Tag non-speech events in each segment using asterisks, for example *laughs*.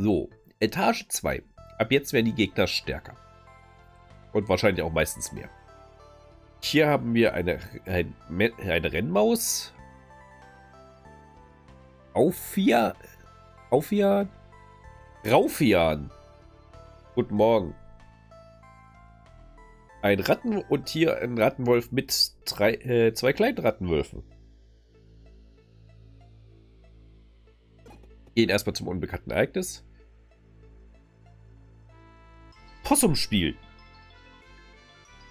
So, Etage 2. Ab jetzt werden die Gegner stärker. Und wahrscheinlich auch meistens mehr. Hier haben wir eine, ein, eine Rennmaus. Aufia. Aufia. Raufian. Guten Morgen. Ein Ratten und hier ein Rattenwolf mit drei, äh, zwei kleinen Rattenwölfen. Gehen erstmal zum unbekannten Ereignis. Possumspiel.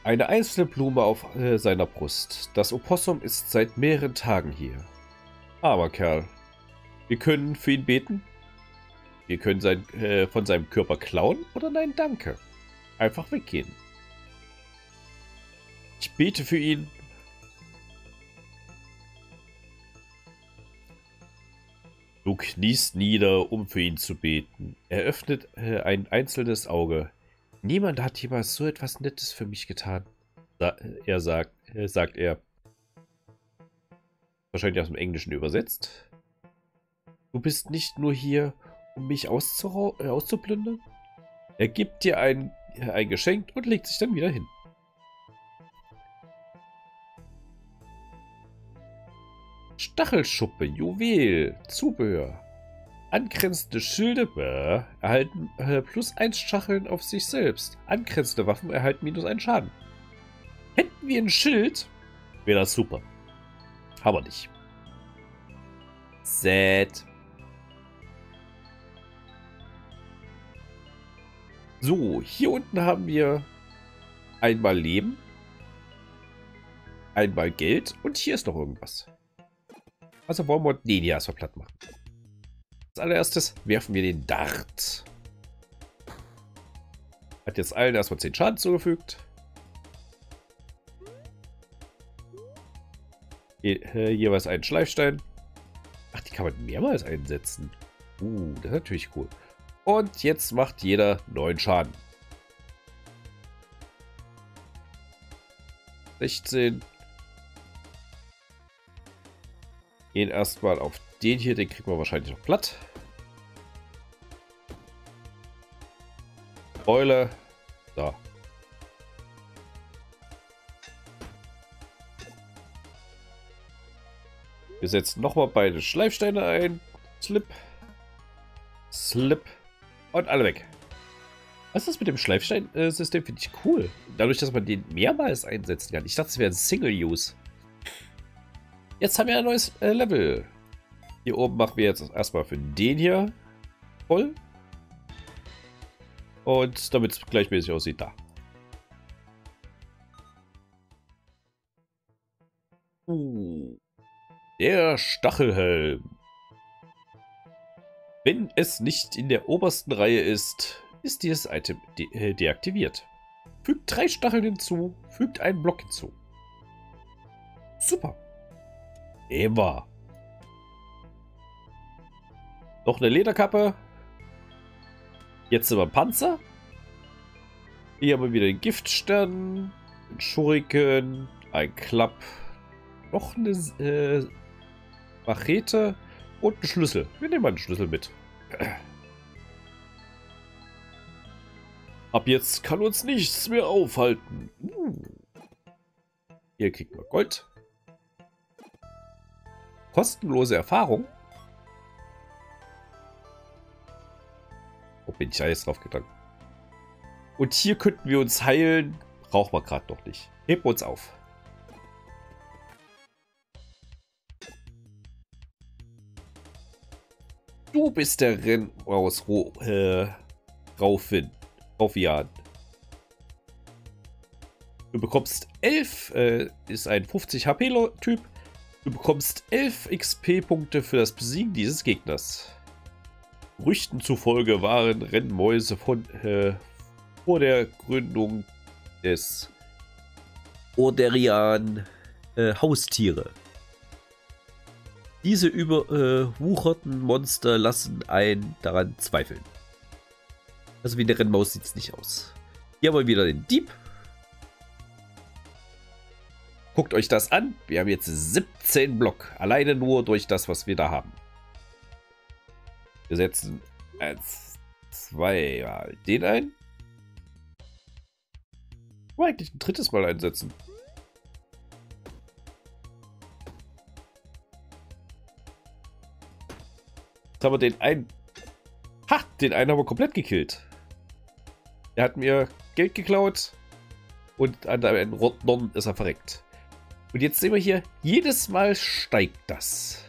Eine einzelne Blume auf äh, seiner Brust. Das Opossum ist seit mehreren Tagen hier. Aber Kerl. Wir können für ihn beten. Wir können sein, äh, von seinem Körper klauen oder nein, danke. Einfach weggehen. Ich bete für ihn. Du kniest nieder, um für ihn zu beten. Er öffnet äh, ein einzelnes Auge. Niemand hat jemals so etwas Nettes für mich getan. Sa er sagt, äh, sagt er. Wahrscheinlich aus dem Englischen übersetzt. Du bist nicht nur hier, um mich äh, auszuplündern. Er gibt dir ein, äh, ein Geschenk und legt sich dann wieder hin. Stachelschuppe, Juwel, Zubehör. Angrenzende Schilde äh, erhalten äh, plus 1 Stacheln auf sich selbst. Angrenzende Waffen erhalten minus 1 Schaden. Hätten wir ein Schild, wäre das super. Aber nicht. Sad. So, hier unten haben wir einmal Leben, einmal Geld und hier ist noch irgendwas. Also wollen wir den hier erstmal platt machen. Als allererstes werfen wir den Dart. Hat jetzt allen erstmal 10 Schaden zugefügt. Hier, äh, jeweils einen Schleifstein. Ach, die kann man mehrmals einsetzen. Uh, das ist natürlich cool. Und jetzt macht jeder 9 Schaden. 16, Gehen erstmal auf den hier, den kriegen wir wahrscheinlich noch platt. Beule. Da. Wir setzen nochmal beide Schleifsteine ein. Slip. Slip. Und alle weg. Was ist das mit dem Schleifsteinsystem? Finde ich cool. Dadurch, dass man den mehrmals einsetzen kann. Ich dachte, es wäre ein Single-Use. Jetzt haben wir ein neues äh, Level. Hier oben machen wir jetzt erstmal für den hier voll. Und damit es gleichmäßig aussieht, da. Uh, der Stachelhelm. Wenn es nicht in der obersten Reihe ist, ist dieses Item de äh, deaktiviert. Fügt drei Stacheln hinzu, fügt einen Block hinzu. Super. Immer. Noch eine Lederkappe. Jetzt sind wir Panzer. Hier haben wir wieder den Giftstern, den Schuriken, ein Klapp, noch eine äh, Machete und einen Schlüssel. Wir nehmen einen Schlüssel mit. Ab jetzt kann uns nichts mehr aufhalten. Uh. Hier kriegt man Gold kostenlose Erfahrung. Bin ich jetzt drauf gegangen? Und hier könnten wir uns heilen. Brauchen wir gerade noch nicht. Heben uns auf. Du bist der Renn aus äh, Raufin. Raufian. Du bekommst 11, äh, ist ein 50 HP-Typ. Du bekommst 11 XP-Punkte für das Besiegen dieses Gegners. Gerüchten zufolge waren Rennmäuse von, äh, vor der Gründung des Orderian äh, Haustiere. Diese überwucherten Monster lassen einen daran zweifeln. Also wie eine Rennmaus sieht es nicht aus. Hier haben wir wieder den Dieb. Guckt euch das an. Wir haben jetzt 17 Block. Alleine nur durch das, was wir da haben. Wir setzen 1, zweimal den ein. Ich eigentlich ein drittes Mal einsetzen. Jetzt haben wir den einen. Ha! Den einen haben wir komplett gekillt. Er hat mir Geld geklaut. Und an der Non ist er verreckt. Und jetzt sehen wir hier, jedes Mal steigt das.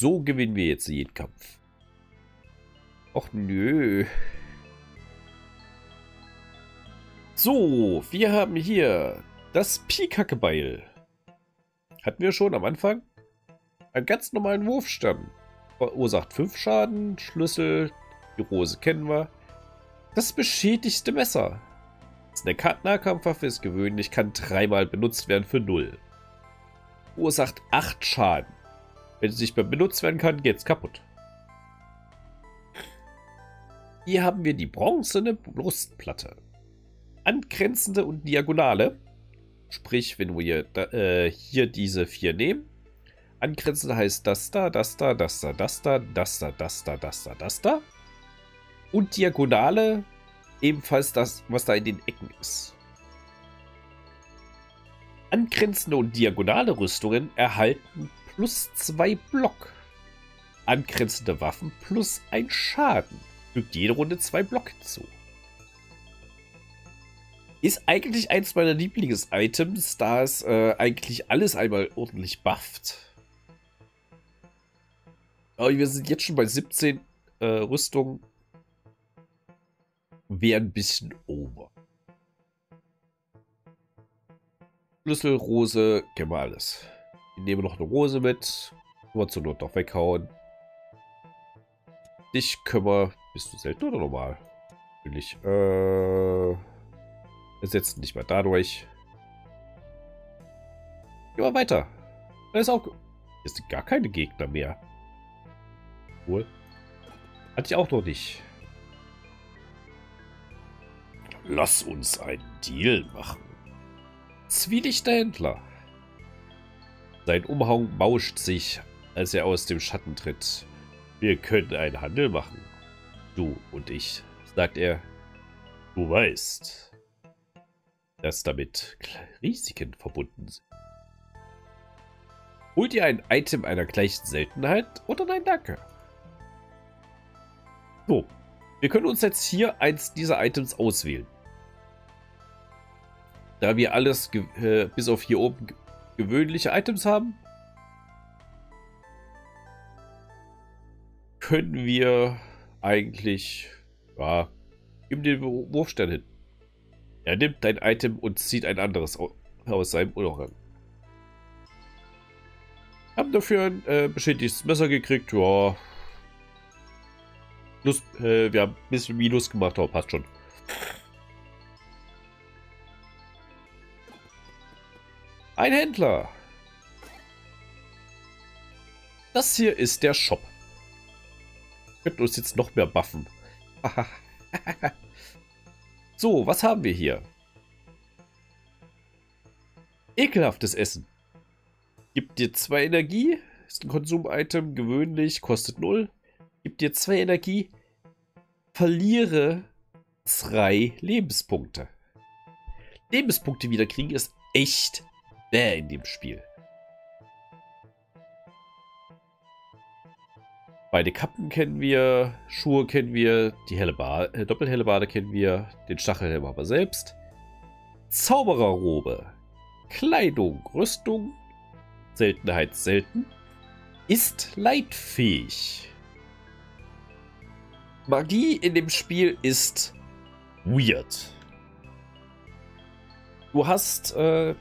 So gewinnen wir jetzt jeden Kampf. Och nö. So, wir haben hier das Pikackebeil. Hatten wir schon am Anfang. Einen ganz normalen Wurfstern. Verursacht 5 Schaden. Schlüssel. Die Rose kennen wir. Das beschädigte Messer. Das Nahkampfwaffe, ist gewöhnlich, kann dreimal benutzt werden für 0. Verursacht 8 Schaden. Wenn es nicht mehr benutzt werden kann, geht es kaputt. Hier haben wir die bronzene Brustplatte. Angrenzende und Diagonale. Sprich, wenn wir äh, hier diese vier nehmen. Angrenzende heißt das da, das da, das da, das da, das da, das da, das da, das da. Und Diagonale ebenfalls das, was da in den Ecken ist. Angrenzende und diagonale Rüstungen erhalten plus 2 Block. Angrenzende Waffen plus 1 Schaden. Fügt jede Runde 2 Block hinzu. Ist eigentlich eins meiner Lieblings-Items, da es äh, eigentlich alles einmal ordentlich bufft. Aber wir sind jetzt schon bei 17 äh, Rüstungen. Wäre ein bisschen over. Schlüssel, Rose, kennen wir alles. Ich nehme noch eine Rose mit. Wir zur Not noch weghauen. Dich wir... Bist du selten oder normal? Natürlich. Äh... Ersetzt nicht mehr dadurch. Gehen wir weiter. Da ist auch... Hier sind gar keine Gegner mehr. Cool. Hatte ich auch noch nicht. Lass uns einen Deal machen. Zwielichter Händler. Sein Umhang bauscht sich, als er aus dem Schatten tritt. Wir können einen Handel machen. Du und ich, sagt er. Du weißt, dass damit Risiken verbunden sind. Holt ihr ein Item einer gleichen Seltenheit oder nein, danke? So, wir können uns jetzt hier eins dieser Items auswählen. Da wir alles äh, bis auf hier oben gewöhnliche Items haben, können wir eigentlich, ja, ihm den Wurfstern hin. Er nimmt dein Item und zieht ein anderes aus seinem Unterrang. Haben dafür ein äh, beschädigtes Messer gekriegt, ja. Plus, äh, wir haben ein bisschen Minus gemacht, aber passt schon. Ein Händler. Das hier ist der Shop. Wir uns jetzt noch mehr buffen. *laughs* so, was haben wir hier? Ekelhaftes Essen. Gibt dir zwei Energie. Ist ein Konsum-Item, gewöhnlich, kostet 0. Gibt dir zwei Energie. Verliere zwei Lebenspunkte. Lebenspunkte wiederkriegen ist echt bäh in dem Spiel. Beide Kappen kennen wir, Schuhe kennen wir, die helle Bade, äh, doppelhelle Bade kennen wir, den Stachelhelm aber selbst. Zaubererrobe, Kleidung, Rüstung, Seltenheit selten, ist leitfähig. Magie in dem Spiel ist weird. Du hast äh,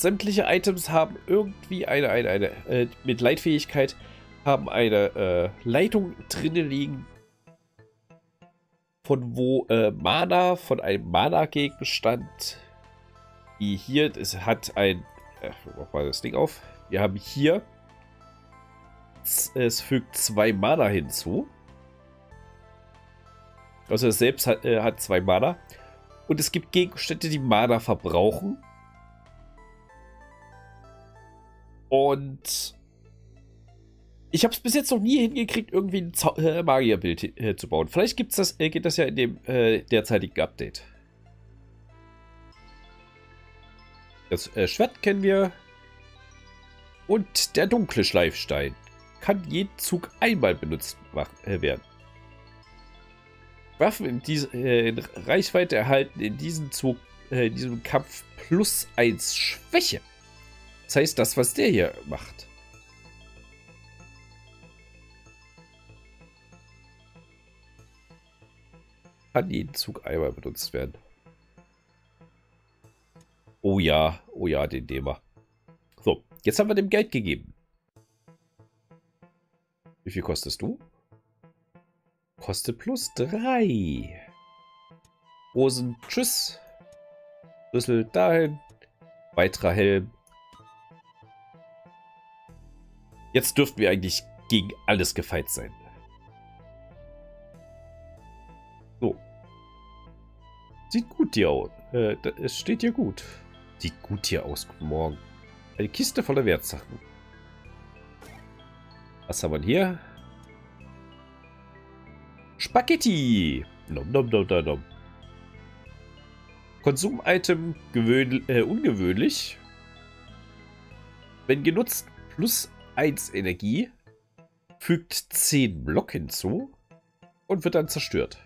sämtliche Items haben irgendwie eine, eine, eine, äh, mit Leitfähigkeit, haben eine äh, Leitung drinnen liegen, von wo äh, Mana, von einem Mana-Gegenstand, wie hier, es hat ein, äh, mach mal das Ding auf, wir haben hier, es fügt zwei Mana hinzu. Also es selbst hat, äh, hat zwei Mana. Und es gibt Gegenstände, die Mana verbrauchen Und ich habe es bis jetzt noch nie hingekriegt, irgendwie ein äh, Magierbild zu bauen. Vielleicht gibt's das, äh, geht das ja in dem äh, derzeitigen Update. Das äh, Schwert kennen wir. Und der dunkle Schleifstein kann jeden Zug einmal benutzt äh, werden. Waffen in, diese, in Reichweite erhalten in diesem Zug, in diesem Kampf plus 1 Schwäche. Das heißt, das, was der hier macht. Kann jeden Zug einmal benutzt werden. Oh ja, oh ja, den wir. So, jetzt haben wir dem Geld gegeben. Wie viel kostest du? Kostet plus 3. Rosen, tschüss. Schlüssel dahin. Weiterer Helm. Jetzt dürften wir eigentlich gegen alles gefeit sein. So. Sieht gut hier aus. Äh, es steht hier gut. Sieht gut hier aus. Guten Morgen. Eine Kiste voller Wertsachen. Was haben wir hier? Spaghetti. Nom, nom, nom, nom, nom. Konsum-Item äh, ungewöhnlich. Wenn genutzt, plus 1 Energie, fügt 10 Block hinzu und wird dann zerstört.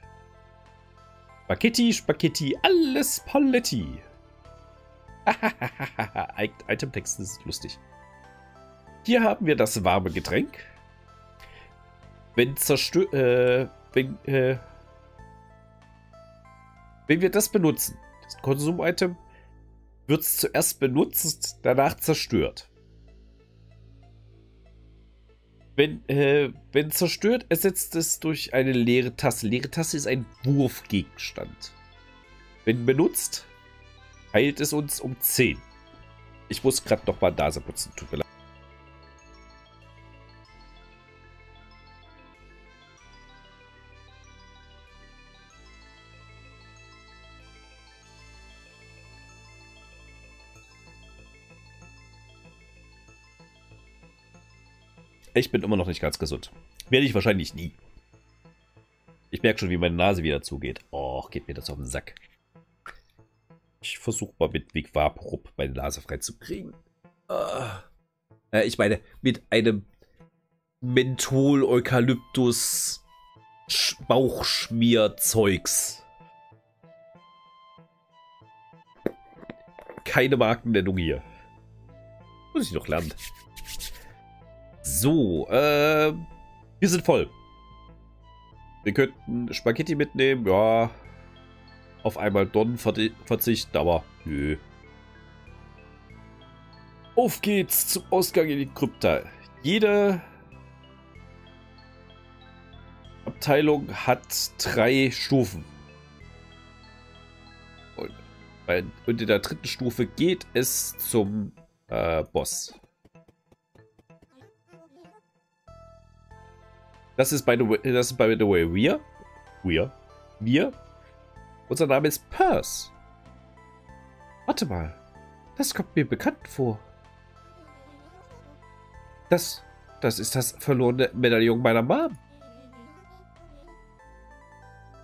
Spaghetti, Spaghetti, alles Paletti. Itemtext ist lustig. Hier haben wir das warme Getränk. Wenn zerstört, äh, wenn, äh, wenn wir das benutzen, das Konsum-Item, wird es zuerst benutzt, danach zerstört. Wenn, äh, wenn zerstört, ersetzt es durch eine leere Tasse. Leere Tasse ist ein Wurfgegenstand. Wenn benutzt, heilt es uns um 10. Ich muss gerade noch mal Nase putzen, tut mir leid. Ich bin immer noch nicht ganz gesund. Werde ich wahrscheinlich nie. Ich merke schon, wie meine Nase wieder zugeht. Och, geht mir das auf den Sack. Ich versuche mal mit Big Vaporub meine Nase frei zu kriegen. Ah. Äh, ich meine, mit einem Menthol, Eukalyptus, Bauchschmierzeugs. Keine Markennennung hier. Muss ich noch lernen. So, äh, wir sind voll. Wir könnten Spaghetti mitnehmen, ja. Auf einmal Don verzichten, aber nö. Auf geht's zum Ausgang in die Krypta. Jede Abteilung hat drei Stufen. Und, in der dritten Stufe geht es zum äh, Boss. Das ist by the way, das ist by the way wir. Wir. Wir. Unser Name ist Purse. Warte mal. Das kommt mir bekannt vor. Das, das ist das verlorene Medaillon meiner Mom.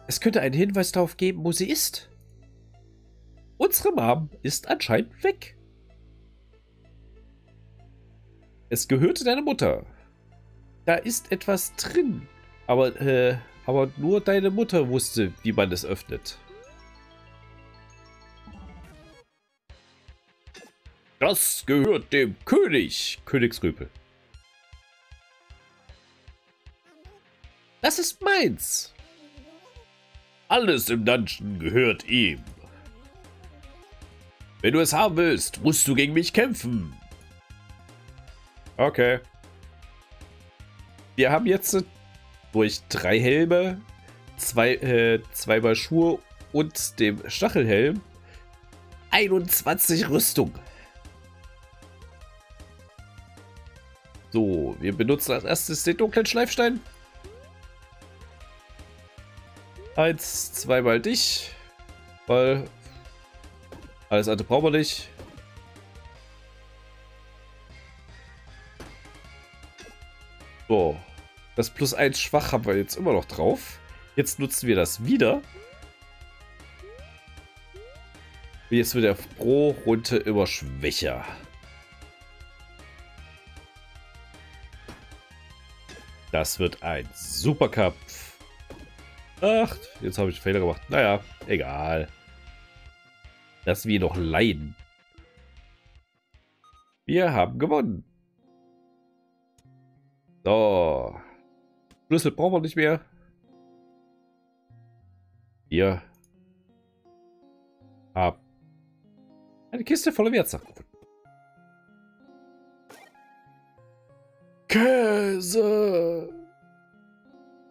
Es könnte einen Hinweis darauf geben, wo sie ist. Unsere Mom ist anscheinend weg. Es gehörte deiner Mutter da ist etwas drin. Aber, äh, aber nur deine Mutter wusste, wie man es öffnet. Das gehört dem König, Königsrüpel. Das ist meins. Alles im Dungeon gehört ihm. Wenn du es haben willst, musst du gegen mich kämpfen. Okay. Wir haben jetzt durch drei Helme, zwei, äh, zweimal Schuhe und dem Stachelhelm 21 Rüstung. So, wir benutzen als erstes den dunklen Schleifstein. Eins, zweimal dich. Weil alles andere brauchen wir nicht. So. Das plus 1 schwach haben wir jetzt immer noch drauf. Jetzt nutzen wir das wieder. Jetzt wird er pro Runde immer schwächer. Das wird ein Superkampf. Ach, jetzt habe ich einen Fehler gemacht. Naja, egal. Lassen wir ihn noch leiden. Wir haben gewonnen. So. Schlüssel brauchen wir nicht mehr. Wir haben eine Kiste voller Wertsachen. Käse!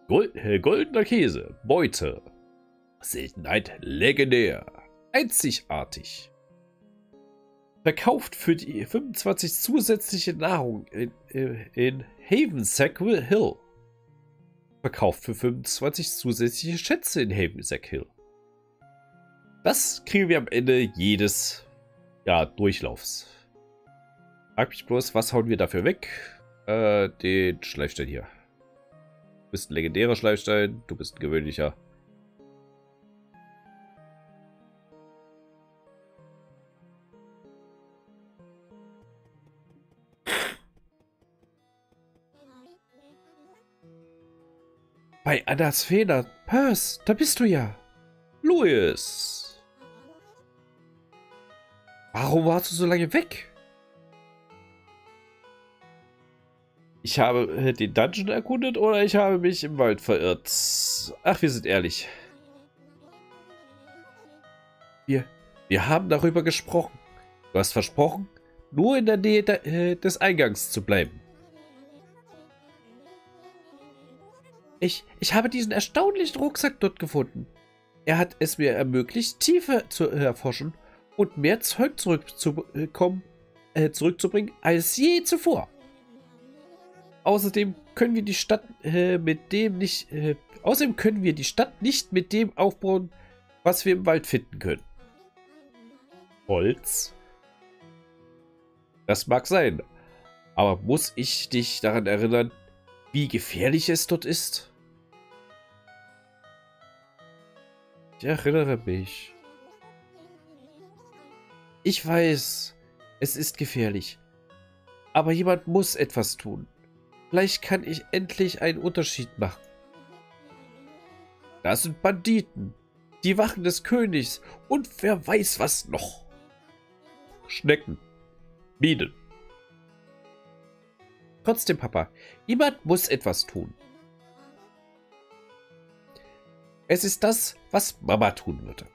Gold, äh, goldener Käse, Beute. Seltenheit legendär. Einzigartig. Verkauft für die 25 zusätzliche Nahrung in, äh, in Havensack Hill. Verkauft für 25 zusätzliche Schätze in Havensack Hill. Das kriegen wir am Ende jedes ja, Durchlaufs. Frag mich bloß, was hauen wir dafür weg? Äh, den Schleifstein hier. Du bist ein legendärer Schleifstein, du bist ein gewöhnlicher. Bei Annas Fehler. Perth, da bist du ja. Louis. Warum warst du so lange weg? Ich habe äh, den Dungeon erkundet oder ich habe mich im Wald verirrt. Ach, wir sind ehrlich. Wir, wir haben darüber gesprochen. Du hast versprochen, nur in der Nähe de, äh, des Eingangs zu bleiben. Ich, ich habe diesen erstaunlichen Rucksack dort gefunden. Er hat es mir ermöglicht, tiefer zu erforschen und mehr Zeug zurückzubekommen, äh, zurückzubringen als je zuvor. Außerdem können wir die Stadt äh, mit dem nicht, äh, außerdem können wir die Stadt nicht mit dem aufbauen, was wir im Wald finden können. Holz? Das mag sein, aber muss ich dich daran erinnern, wie gefährlich es dort ist? Ich erinnere mich. Ich weiß, es ist gefährlich. Aber jemand muss etwas tun. Vielleicht kann ich endlich einen Unterschied machen. Das sind Banditen, die Wachen des Königs und wer weiß was noch. Schnecken, Bienen. Trotzdem, Papa, jemand muss etwas tun. Es ist das, was Mama tun würde.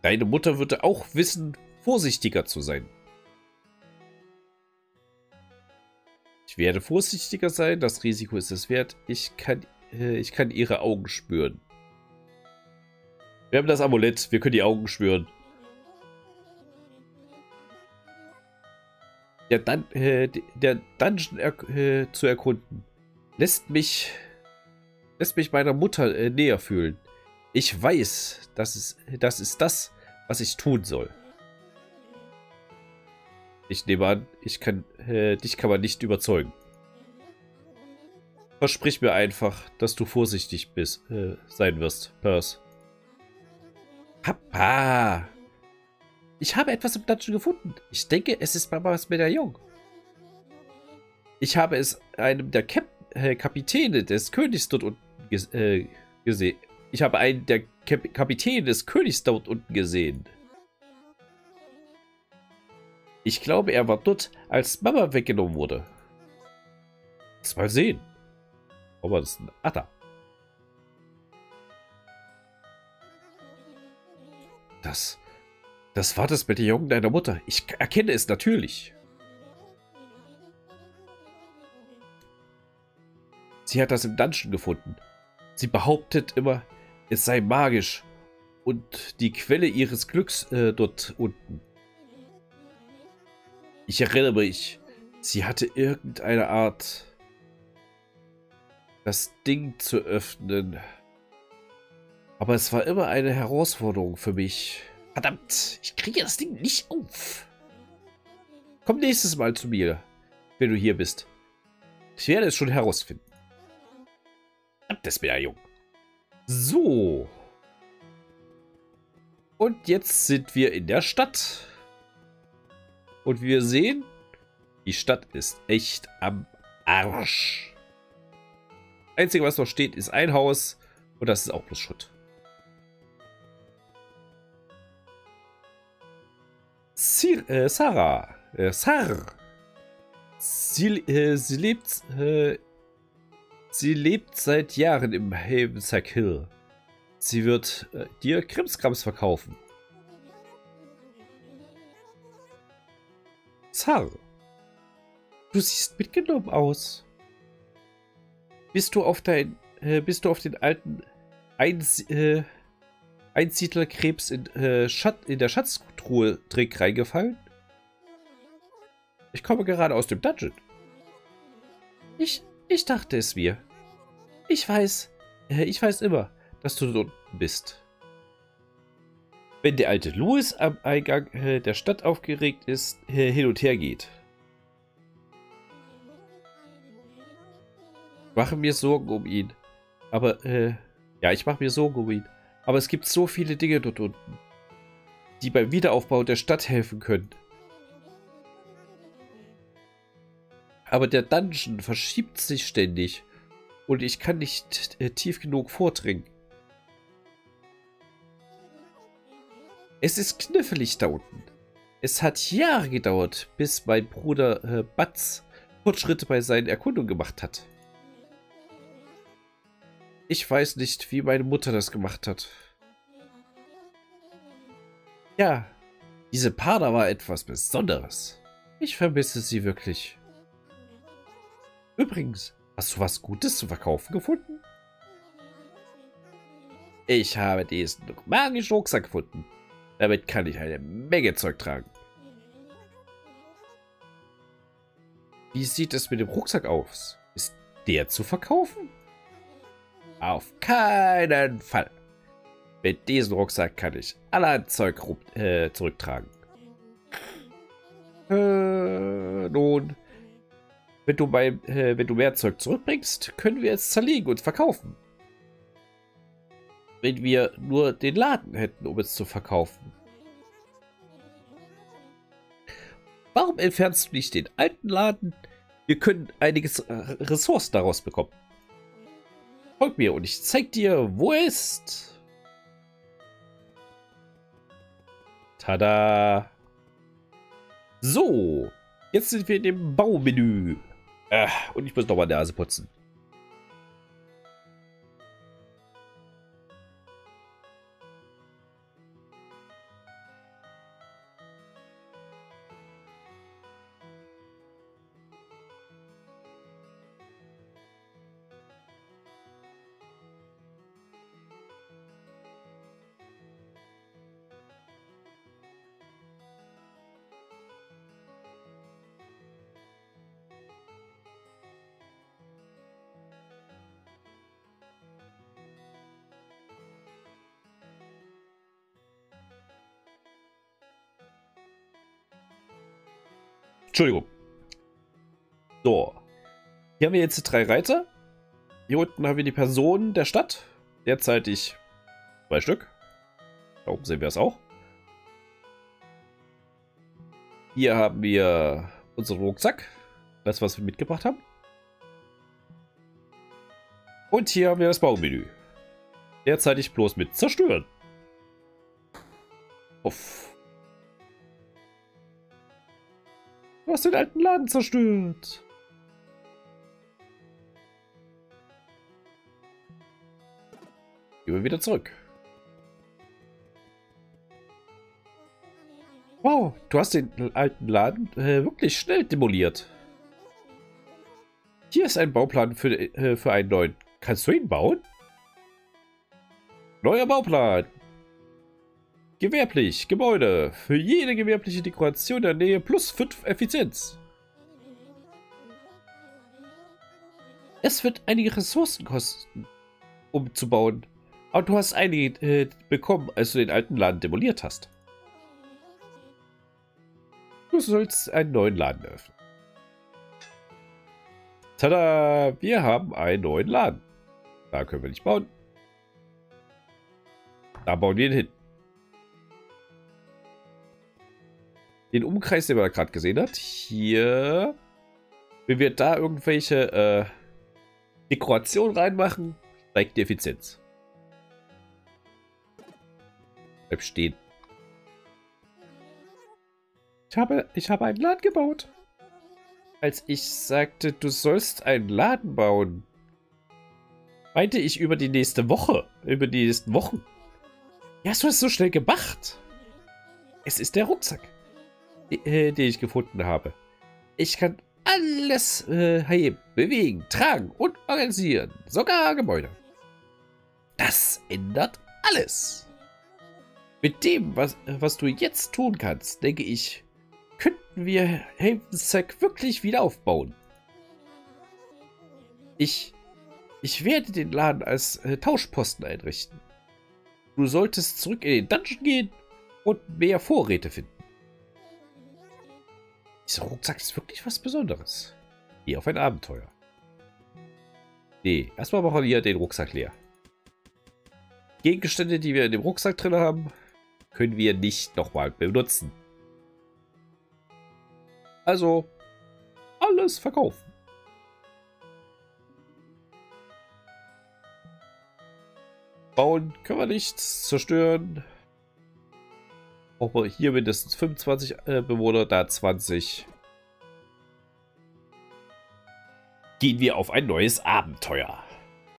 Deine Mutter würde auch wissen, vorsichtiger zu sein. Ich werde vorsichtiger sein, das Risiko ist es wert. Ich kann, äh, ich kann ihre Augen spüren. Wir haben das Amulett, wir können die Augen spüren. Der, Dun äh, der Dungeon er äh, zu erkunden. Lässt mich, lässt mich meiner Mutter äh, näher fühlen. Ich weiß, das ist, das ist das, was ich tun soll. Ich nehme an, ich kann, äh, dich kann man nicht überzeugen. Versprich mir einfach, dass du vorsichtig bist, äh, sein wirst, Perth. Papa! Ich habe etwas im Dungeon gefunden. Ich denke, es ist Mamas Medaillon. Ich habe es einem der Kap äh, Kapitäne des Königs dort unten ges äh, gesehen. Ich habe einen der Kap Kapitäne des Königs dort unten gesehen. Ich glaube, er war dort, als Mama weggenommen wurde. Lass mal sehen. Aber das ist ein Atta. Das das war das mit der Jungen deiner Mutter. Ich erkenne es natürlich. Sie hat das im Dungeon gefunden. Sie behauptet immer, es sei magisch und die Quelle ihres Glücks äh, dort unten. Ich erinnere mich, sie hatte irgendeine Art, das Ding zu öffnen. Aber es war immer eine Herausforderung für mich. Verdammt, ich kriege das Ding nicht auf. Komm nächstes Mal zu mir. wenn du hier bist. Ich werde es schon herausfinden. Das bin ja jung. So. Und jetzt sind wir in der Stadt. Und wir sehen, die Stadt ist echt am Arsch. Einzige, was noch steht, ist ein Haus. Und das ist auch bloß Schutt. Sil äh, Sarah. Äh, Sar. Sie, äh, sie lebt. Äh, sie lebt seit Jahren im Havensack Hill. Sie wird äh, dir Krimskrams verkaufen. Sar. Du siehst mitgenommen aus. Bist du auf dein, äh, bist du auf den alten Eins, äh, Einsiedlerkrebs in, äh, Schat in der Schatztruhe Trick reingefallen? Ich komme gerade aus dem Dungeon. Ich, ich dachte es mir. Ich weiß, äh, ich weiß immer, dass du dort bist. Wenn der alte Louis am Eingang äh, der Stadt aufgeregt ist, äh, hin und her geht. mache mir Sorgen um ihn. Aber, äh, ja, ich mache mir Sorgen um ihn. Aber es gibt so viele Dinge dort unten, die beim Wiederaufbau der Stadt helfen können. Aber der Dungeon verschiebt sich ständig und ich kann nicht äh, tief genug vordringen. Es ist knifflig da unten. Es hat Jahre gedauert, bis mein Bruder äh, Batz Fortschritte bei seinen Erkundungen gemacht hat. Ich weiß nicht, wie meine Mutter das gemacht hat. Ja, diese Pada war etwas Besonderes. Ich vermisse sie wirklich. Übrigens, hast du was Gutes zu verkaufen gefunden? Ich habe diesen magischen Rucksack gefunden. Damit kann ich eine Menge Zeug tragen. Wie sieht es mit dem Rucksack aus? Ist der zu verkaufen? Auf keinen Fall. Mit diesem Rucksack kann ich allerlei Zeug äh, zurücktragen. Äh, nun, wenn du, bei, äh, wenn du mehr Zeug zurückbringst, können wir es zerlegen und verkaufen. Wenn wir nur den Laden hätten, um es zu verkaufen. Warum entfernst du nicht den alten Laden? Wir können einiges äh, Ressourcen daraus bekommen. Folg mir und ich zeig dir, wo er ist. Tada. So, jetzt sind wir in dem Baumenü. Äh, und ich muss nochmal Nase putzen. Entschuldigung. So. Hier haben wir jetzt drei Reiter. Hier unten haben wir die Personen der Stadt. Derzeitig zwei Stück. Da oben sehen wir es auch. Hier haben wir unseren Rucksack. Das, was wir mitgebracht haben. Und hier haben wir das Baumenü. Derzeitig bloß mit zerstören. Uff. Du hast den alten Laden zerstört. Gehen wir wieder zurück. Wow, du hast den alten Laden äh, wirklich schnell demoliert. Hier ist ein Bauplan für, äh, für einen neuen. Kannst du ihn bauen? Neuer Bauplan. Gewerblich, Gebäude. Für jede gewerbliche Dekoration der Nähe plus 5 Effizienz. Es wird einige Ressourcen kosten, um zu bauen. Aber du hast einige äh, bekommen, als du den alten Laden demoliert hast. Du sollst einen neuen Laden öffnen. Tada! Wir haben einen neuen Laden. Da können wir nicht bauen. Da bauen wir ihn hin. Den Umkreis, den man gerade gesehen hat. Hier. Wenn wir da irgendwelche äh, Dekorationen reinmachen, steigt die Effizienz. Bleib stehen. Ich habe, ich habe einen Laden gebaut. Als ich sagte, du sollst einen Laden bauen, meinte ich über die nächste Woche. Über die nächsten Wochen. Wie hast du das so schnell gemacht? Es ist der Rucksack, äh, den ich gefunden habe. Ich kann alles äh, heben, bewegen, tragen und organisieren. Sogar Gebäude. Das ändert alles. Mit dem, was, was du jetzt tun kannst, denke ich, könnten wir Havensack wirklich wieder aufbauen. Ich, ich werde den Laden als äh, Tauschposten einrichten. Du solltest zurück in den Dungeon gehen und mehr Vorräte finden. Dieser Rucksack ist wirklich was Besonderes. Geh auf ein Abenteuer. Nee, erstmal machen wir den Rucksack leer. Gegenstände, die wir in dem Rucksack drin haben, können wir nicht nochmal benutzen. Also, alles verkaufen. Bauen können wir nichts, zerstören. Brauchen wir hier mindestens 25 äh, Bewohner, da 20. Gehen wir auf ein neues Abenteuer.